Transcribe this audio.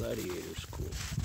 Gladiator School.